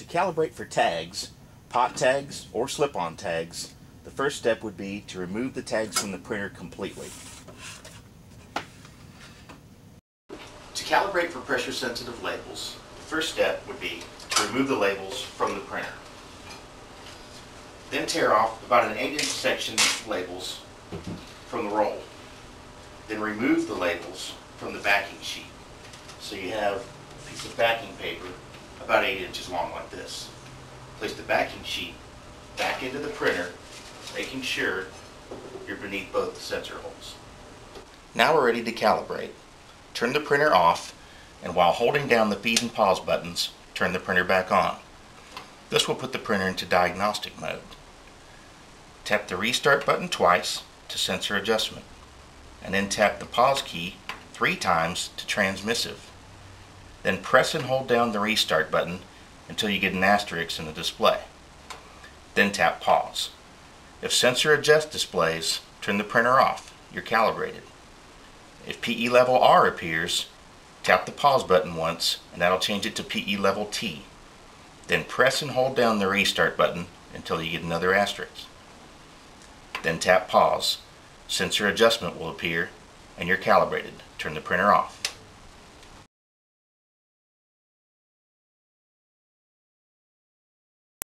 To calibrate for tags, pot tags, or slip-on tags, the first step would be to remove the tags from the printer completely. To calibrate for pressure sensitive labels, the first step would be to remove the labels from the printer. Then tear off about an 8 inch section of labels from the roll. Then remove the labels from the backing sheet. So you have a piece of backing paper about 8 inches long like this. Place the backing sheet back into the printer, making sure you're beneath both the sensor holes. Now we're ready to calibrate. Turn the printer off, and while holding down the feed and pause buttons, turn the printer back on. This will put the printer into diagnostic mode. Tap the restart button twice to sensor adjustment, and then tap the pause key three times to transmissive. Then press and hold down the restart button until you get an asterisk in the display. Then tap pause. If sensor adjust displays, turn the printer off. You're calibrated. If PE level R appears, tap the pause button once and that'll change it to PE level T. Then press and hold down the restart button until you get another asterisk. Then tap pause. Sensor adjustment will appear and you're calibrated. Turn the printer off.